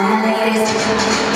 All my ladies.